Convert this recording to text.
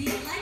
Do you like